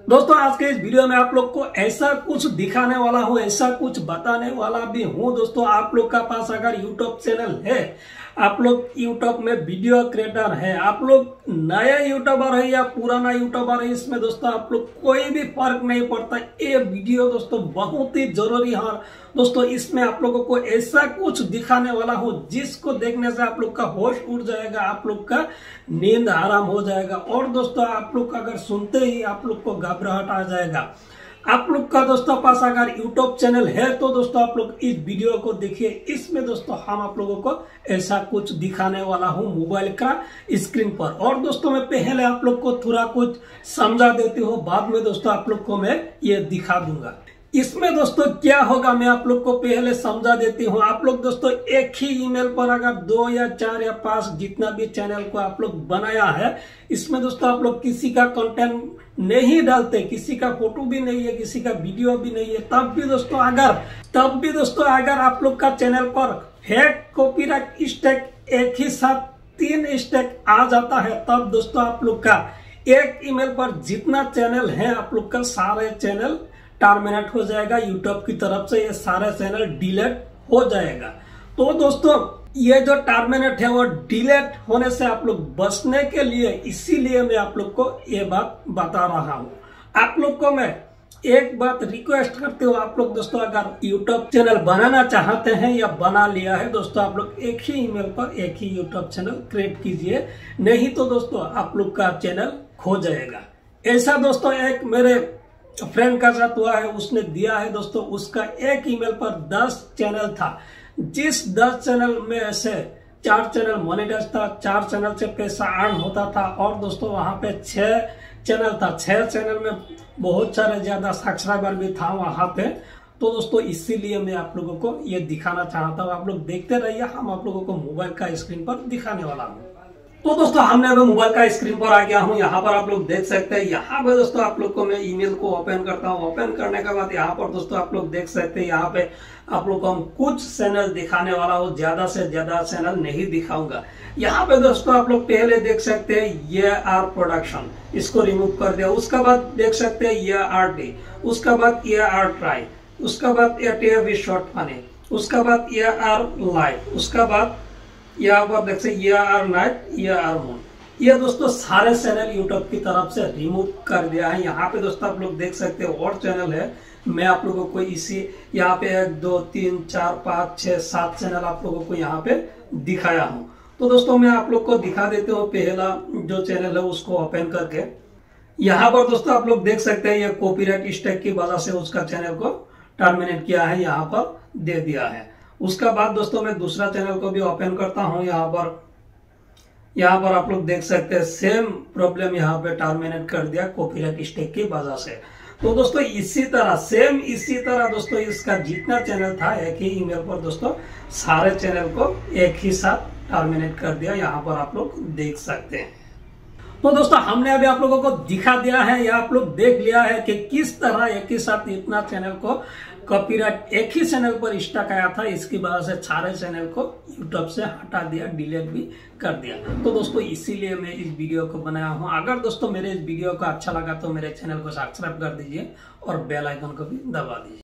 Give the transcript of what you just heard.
दोस्तों, आज के इस वीडियो में आप लोग को ऐसा कुछ दिखाने वाला हूँ, ऐसा कुछ बताने वाला भी हूँ। दोस्तों, आप लोग का पास अगर यूट्यूब चैनल है आप लोग यूट्यूब में वीडियो क्रिएटर है। आप लोग नया यूट्यूबर है या पुराना यूट्यूबर है, इसमें दोस्तों आप लोग कोई भी फ़र्क नहीं पड़ता। ये वीडियो दोस्तों बहुत ही ज़रूरी है। दोस्तों, इसमें आप लोगों को ऐसा कुछ दिखाने वाला हूँ, जिसको देखने से आप लोग का होश उड़ जाएगा, आप लोग का नींद आराम हो जाएगा। और दोस्तों, आप लोग अगर सुनते ही आप लोग को घबराहट आ जाएगा। आप लोग का दोस्तों, पास अगर यूट्यूब चैनल है तो दोस्तों आप लोग इस वीडियो को देखिए। इसमें दोस्तों, हम आप लोगों को ऐसा कुछ दिखाने वाला हूँ मोबाइल का स्क्रीन पर। और दोस्तों, मैं पहले आप लोग को थोड़ा कुछ समझा देती हूँ, बाद में दोस्तों आप लोग को मैं ये दिखा दूँगा। इसमें दोस्तों, क्या होगा, मैं आप लोग को पहले समझा देती हूँ। आप लोग दोस्तों, एक ही ईमेल पर अगर दो या चार या पाँच जितना भी चैनल को आप लोग बनाया है, इसमें दोस्तों आप लोग किसी का कंटेंट नहीं डालते, किसी का फ़ोटो भी नहीं है, किसी का वीडियो भी नहीं है। तब भी दोस्तों, अगर, तब भी दोस्तों, अगर आप लोग का चैनल पर हेड कॉपीराइट स्टेक एक ही साथ तीन स्टेक आ जाता है, तब दोस्तों आप लोग का एक ईमेल पर जितना चैनल है, आप लोग का सारे चैनल टर्मिनेट हो जाएगा। यूट्यूब की तरफ़ से ये सारे चैनल डिलीट हो जाएगा। तो दोस्तों ये जो टर्मिनेट है वो डिलेट होने से आप लोग बचने के लिए इसीलिए मैं आप लोग को ये बात बता रहा हूँ। आप लोग को मैं एक बात रिक्वेस्ट करते हो आप लोग दोस्तों अगर यूट्यूब चैनल बनाना चाहते हैं या बना लिया है, दोस्तों आप लोग एक ही ईमेल पर एक ही यूट्यूब चैनल क्रिएट कीजिए। नहीं तो दोस्तों आप लोग का चैनल खो जाएगा। ऐसा दोस्तों एक मेरे फ्रेंड का साथ हुआ है, उसने दिया है दोस्तों, उसका एक ईमेल पर दस चैनल था। जिस दस चैनल में से चार चैनल मोनिटाइज था, चार चैनल से पैसा अर्न होता था और दोस्तों वहाँ पे छह चैनल था, छह चैनल में बहुत सारे ज़्यादा सब्सक्राइबर भी था वहाँ पे। तो दोस्तों इसीलिए मैं आप लोगों को ये दिखाना चाहता हूँ। आप लोग देखते रहिए, हम आप लोगों को मोबाइल का स्क्रीन पर दिखाने वाला हूँ। तो दोस्तों, हमने अभी मोबाइल का स्क्रीन पर आ गया हूँ। यहाँ पर आप लोग देख सकते हैं। यहाँ पे दोस्तों, आप लोग को मैं ईमेल को ओपन करता हूँ। ओपन करने के बाद यहाँ पर दोस्तों, आप लोग देख सकते हैं, यहाँ पे आप लोग को हम कुछ चैनल दिखाने वाला हूँ। ज़्यादा से ज़्यादा चैनल नहीं दिखाऊँगा। यहाँ पे दोस्तों, आप लोग पहले देख सकते हैं, ये आर प्रोडक्शन इसको रिमूव कर दिया। उसका बाद देख सकते हैं, ये आर डी उसका बाद ये आर ट्राई उसका बाद ये टी शॉर्ट फनी उसका बाद ये आर लाइव उसका बाद यहाँ पर देख सकते ये आर नाइट ये आर मून ये दोस्तों सारे चैनल यूट्यूब की तरफ़ से रिमूव कर दिया है। यहाँ पे दोस्तों आप लोग देख सकते हो, और चैनल है। मैं आप लोगों को इसी, यहाँ पे एक, दो, तीन, चार, पाँच, छह, सात चैनल आप लोगों को यहाँ पे दिखाया हूँ। तो दोस्तों मैं आप लोग को दिखा देते हूँ, पहला जो चैनल है उसको ओपन करके। यहाँ पर दोस्तों आप लोग देख सकते हैं, ये कॉपीराइट स्टेक की वजह से उसका चैनल को टर्मिनेट किया है, यहाँ पर दे दिया है। उसका बाद दोस्तों मैं दूसरा चैनल को भी ओपन करता हूँ। यहाँ पर यहाँ पर आप लोग देख सकते हैं सेम प्रॉब्लम यहाँ पे टर्मिनेट कर दिया कॉपीराइट स्टेक की वजह से। तो दोस्तों, इसी तरह सेम इसी तरह दोस्तों, इसका जितना चैनल था, एक ही ईमेल पर दोस्तों, सारे चैनल को एक ही साथ टर्मिनेट कर दिया। यहाँ पर आप लोग देख सकते हैं। तो दोस्तों, हमने अभी आप लोगों को दिखा दिया है, या आप लोग देख लिया है कि किस तरह एक ही साथ इतना चैनल को कॉपीराइट एक ही चैनल पर स्टक आया था, इसकी वजह से सारे चैनल को यूट्यूब से हटा दिया, डिलीट भी कर दिया। तो दोस्तों, इसीलिए मैं इस वीडियो को बनाया हूँ। अगर दोस्तों मेरे इस वीडियो को अच्छा लगा तो मेरे चैनल को सब्सक्राइब कर दीजिए और बेल आइकन को भी दबा दीजिए।